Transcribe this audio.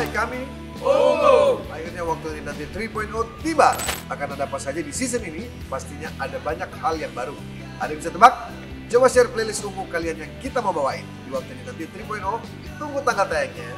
Hai kami Ungu. Akhirnya waktu nanti 3.0 tiba. Akan ada apa saja di season ini? Pastinya ada banyak hal yang baru. Ada yang bisa tebak? Coba share playlist ungu kalian yang kita mau bawain. Di waktu ini nanti 3.0, tunggu tanggal tayangnya.